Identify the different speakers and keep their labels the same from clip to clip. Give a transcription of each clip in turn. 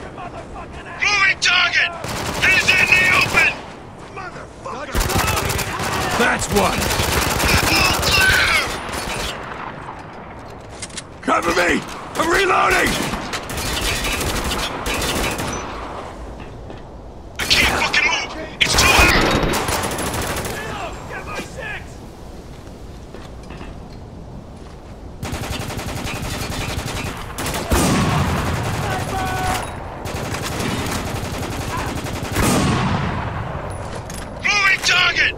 Speaker 1: Moving target! He's in the open!
Speaker 2: That's one!
Speaker 1: All clear!
Speaker 2: Cover me! I'm reloading!
Speaker 1: I can't fucking move! It's too hot! Moving target!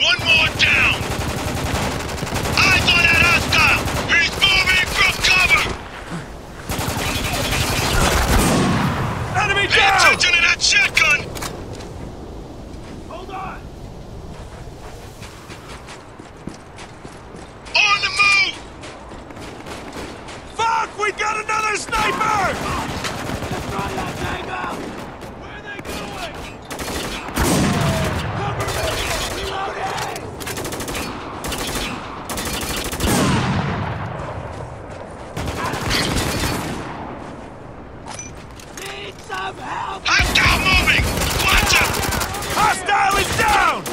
Speaker 1: One more down! Eyes on that hostile! He's moving from cover!
Speaker 2: Enemy
Speaker 1: Pay
Speaker 2: down!
Speaker 1: attention to that shotgun!
Speaker 3: Hold on!
Speaker 1: On the move!
Speaker 2: Fuck! We got another sniper!
Speaker 3: Destroy that tango! Where are they going? Cover me! Reloading! Need some help!
Speaker 1: Hostile moving! Watch him!
Speaker 2: Hostile is down!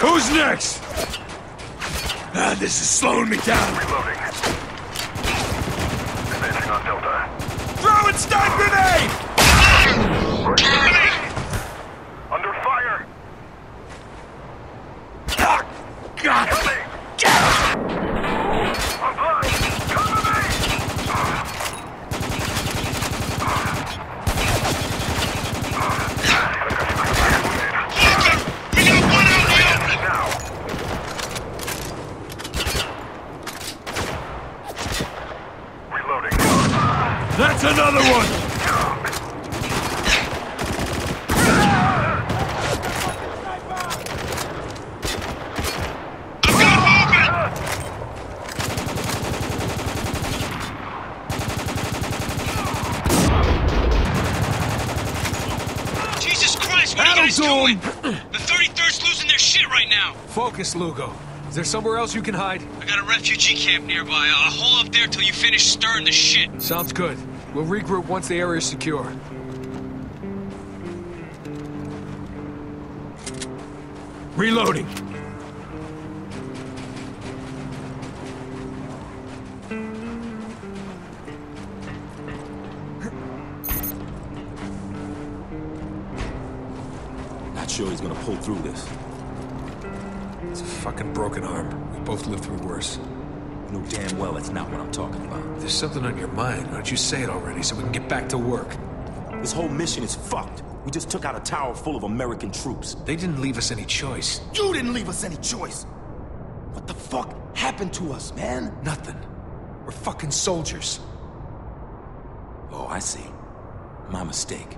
Speaker 2: Who's next? Ah, this is slowing me down.
Speaker 4: Reloading. Advancing on Delta.
Speaker 2: Throw it, stun grenade!
Speaker 4: Under fire!
Speaker 2: Ah, God!
Speaker 4: Cover me! I'm blind! Cover me!
Speaker 1: Walker! We got one out in the open!
Speaker 4: Now! Reloading.
Speaker 2: That's another one!
Speaker 1: I've got movement! Jesus Christ, what are you guys doing? The 33rd's losing their shit right now.
Speaker 5: Focus, Lugo. Is there somewhere else you can hide?
Speaker 1: I got a refugee camp nearby. I'll hold up there till you finish stirring the shit.
Speaker 5: Sounds good. We'll regroup once the area's secure.
Speaker 2: Reloading.
Speaker 6: Not sure he's gonna pull through this.
Speaker 5: It's a fucking broken arm. We both lived through worse.
Speaker 6: Know damn well that's not what I'm talking about.
Speaker 5: There's something on your mind. Why don't you say it already so we can get back to work?
Speaker 6: This whole mission is fucked. We just took out a tower full of American troops.
Speaker 5: They didn't leave us any choice.
Speaker 6: You didn't leave us any choice. What the fuck happened to us, man?
Speaker 5: Nothing. We're fucking soldiers.
Speaker 6: Oh, I see. My mistake.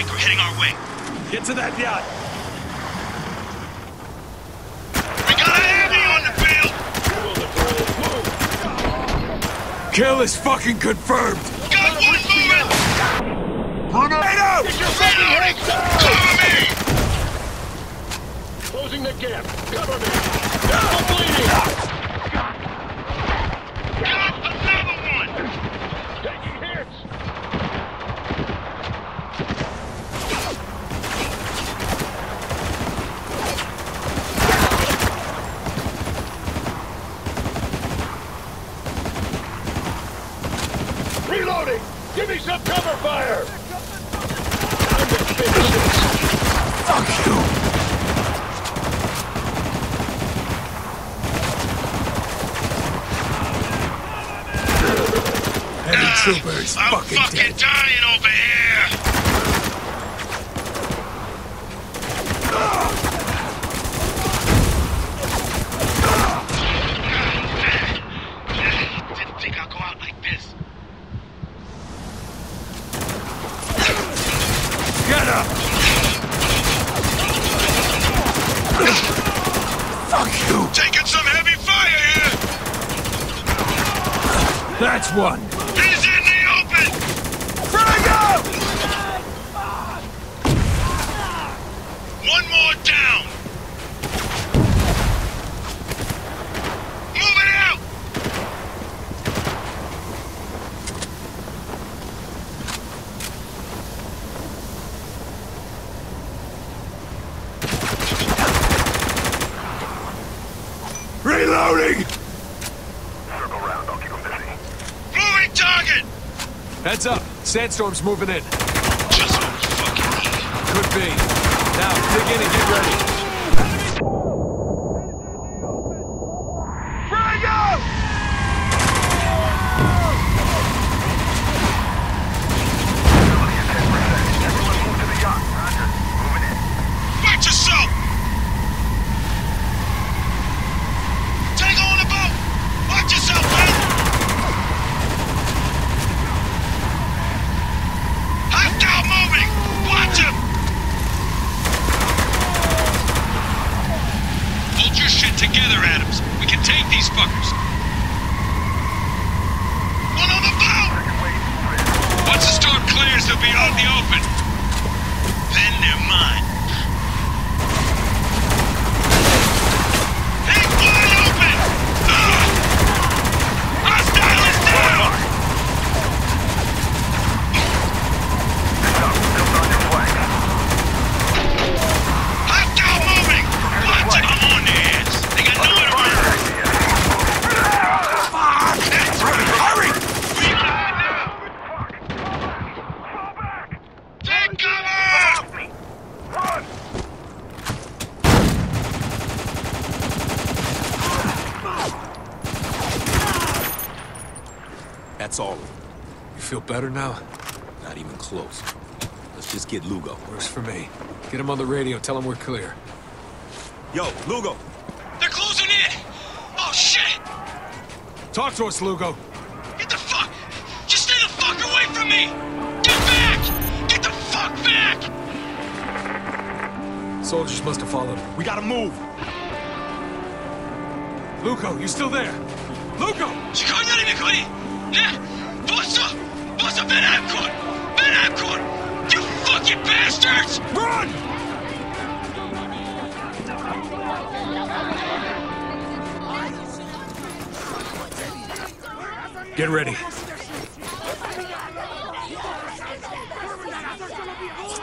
Speaker 1: Striker heading our way.
Speaker 2: Get to that yacht.
Speaker 1: We got a heavy on the field.
Speaker 2: Kill is fucking confirmed.
Speaker 1: Got one moving.
Speaker 2: Grenade
Speaker 1: Reloading. Cover me.
Speaker 4: Closing the gap. Cover me.
Speaker 2: Trooper's
Speaker 1: I'm
Speaker 2: fucking,
Speaker 1: fucking
Speaker 2: dead.
Speaker 1: dying over here! Taking some heavy fire here!
Speaker 2: That's one!
Speaker 5: Sandstorm's moving in.
Speaker 1: Just fucking.
Speaker 5: Could be. Now, dig in and get ready.
Speaker 2: Frag out!
Speaker 1: Watch yourself! Tango on the boat! Watch yourself, man! Hostile moving! Watch him! Hold your shit together, Adams. We can take these fuckers. One on the boat! Once the storm clears, they'll be out in the open. Then they're mine. He's wide open! Ugh! Hostile is down! Hostile moving! Watch it! I'm on their ass. They got nowhere to run. Hurry! Take cover!
Speaker 6: That's all.
Speaker 5: You feel better now?
Speaker 6: Not even close. Let's just get Lugo.
Speaker 5: Works for me. Get him on the radio. Tell him we're clear.
Speaker 6: Yo, Lugo.
Speaker 1: They're closing in! Oh shit!
Speaker 5: Talk to us, Lugo.
Speaker 1: Get the fuck! Just stay the fuck away from me! Get back! Get the fuck back!
Speaker 5: Soldiers must have followed.
Speaker 6: We gotta move.
Speaker 5: Lugo, you still there? Lugo!
Speaker 1: 시간이 거리! 네! 보스! 보스 베나 Ben Amcor! Ben Amcor! You fucking bastards!
Speaker 5: Run! Get ready.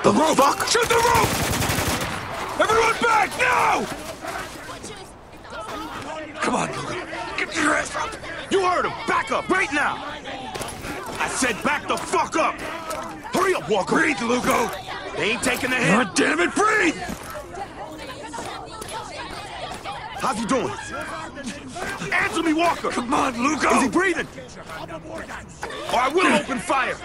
Speaker 6: The rope. Fuck.
Speaker 5: Shoot the rope! Everyone back, now! Come on, Logan. Get your ass up!
Speaker 6: You heard him! Back up, right now! Said back the fuck up! Hurry up, Walker!
Speaker 5: Breathe, Lugo.
Speaker 6: They ain't taking the hit!
Speaker 5: God damn it, breathe!
Speaker 6: How's he doing? Answer me, Walker!
Speaker 5: Come on, Lugo.
Speaker 6: Is he breathing? Or I will open fire!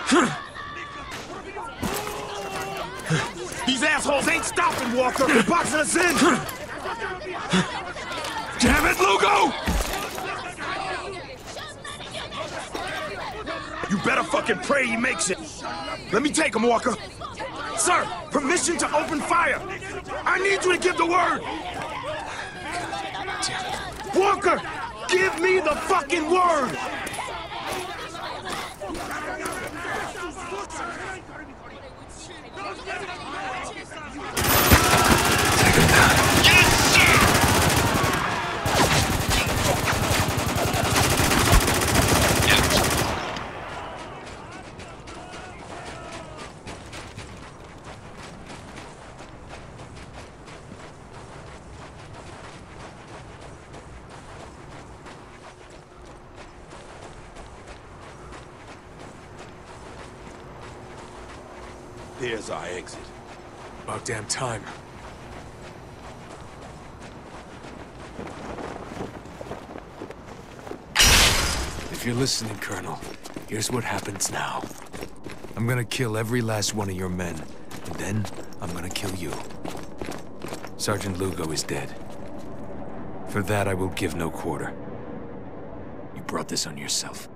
Speaker 6: These assholes ain't stopping, Walker! They're boxing us in!
Speaker 5: Damn it, Lugo!
Speaker 6: You better fucking pray he makes it. Let me take him, Walker. Sir, permission to open fire. I need you to give the word. Walker, give me the fucking word.
Speaker 5: Damn time. If you're listening, Colonel, here's what happens now. I'm gonna kill every last one of your men, and then I'm gonna kill you. Sergeant Lugo is dead. For that, I will give no quarter. You brought this on yourself.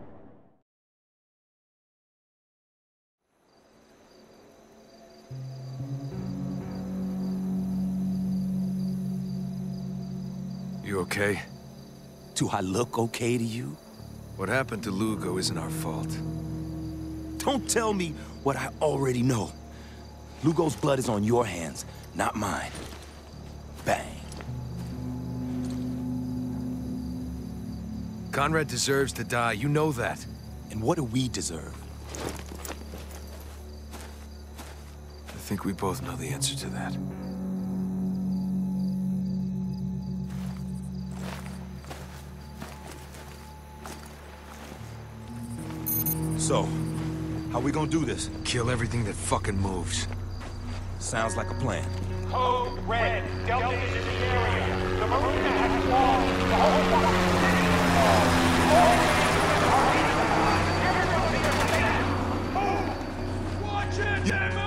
Speaker 5: You okay?
Speaker 6: Do I look okay to you?
Speaker 7: What happened to Lugo isn't our fault.
Speaker 6: Don't tell me what I already know. Lugo's blood is on your hands, not mine. Bang.
Speaker 7: Conrad deserves to die, you know that.
Speaker 6: And what do we deserve?
Speaker 7: I think we both know the answer to that.
Speaker 6: So, how we gonna do this?
Speaker 7: Kill everything that fucking moves.
Speaker 6: Sounds like a plan.
Speaker 8: Code Red. Delta is in the area. The marina has walls. The whole fucking city is. All Watch it! They're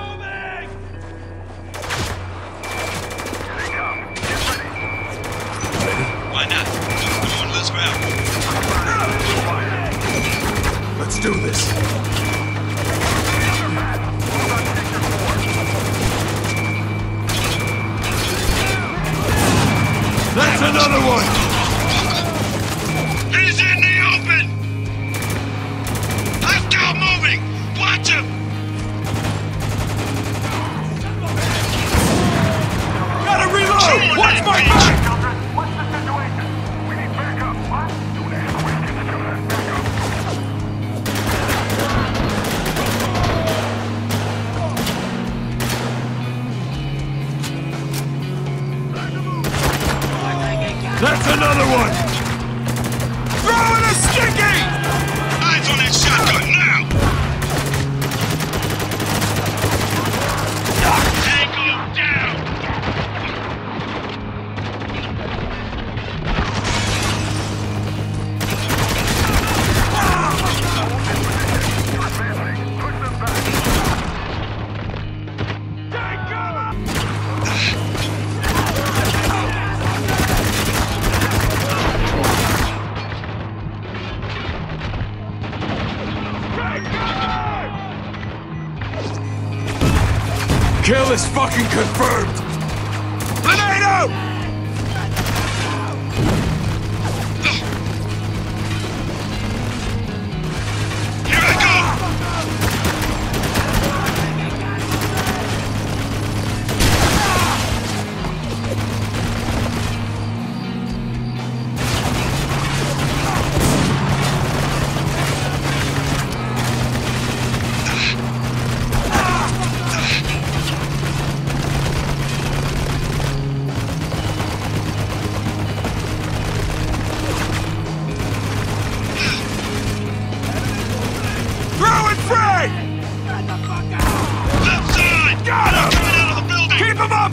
Speaker 1: Him!
Speaker 5: Kill is fucking confirmed!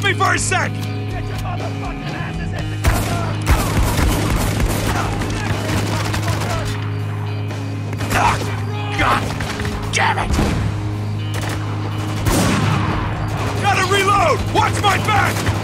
Speaker 5: Me for a sec! God damn it! Gotta reload! Watch my back!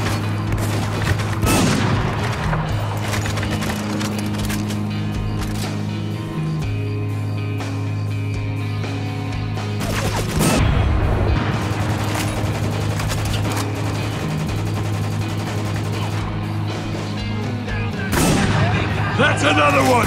Speaker 5: That's another one!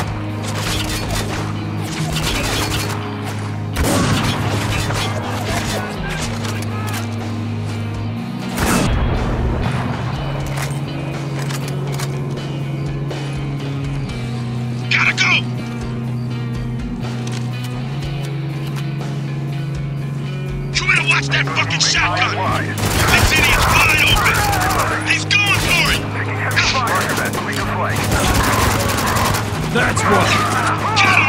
Speaker 1: watch that fucking shotgun! This open! He's going for it! That's what.